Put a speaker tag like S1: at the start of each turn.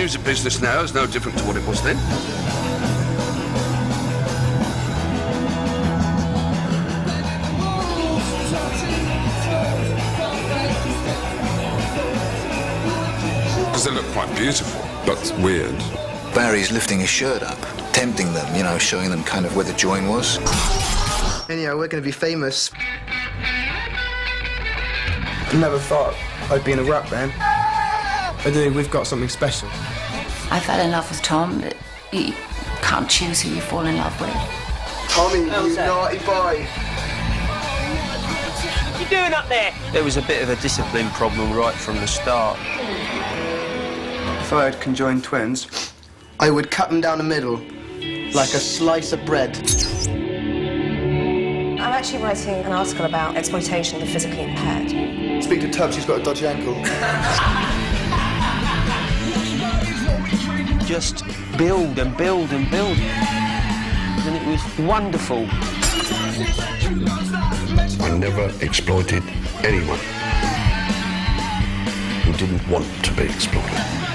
S1: music business now is no different to what it was then. Because they look quite beautiful, but weird.
S2: Barry's lifting his shirt up, tempting them, you know, showing them kind of where the join was.
S3: Anyhow, we're going to be famous. Never thought I'd be in a rap band. I do, we've got something special.
S4: I fell in love with Tom. You can't choose who you fall in love with.
S3: Tommy, you naughty boy.
S5: What are you doing up there?
S6: There was a bit of a discipline problem right from the start.
S3: If I had conjoined twins, I would cut them down the middle like a slice of bread.
S7: I'm actually writing an article about exploitation of the physically impaired.
S3: Speak to Tubbs, she's got a dodgy ankle.
S6: Just build and build and build. And it was wonderful.
S1: I never exploited anyone who didn't want to be exploited.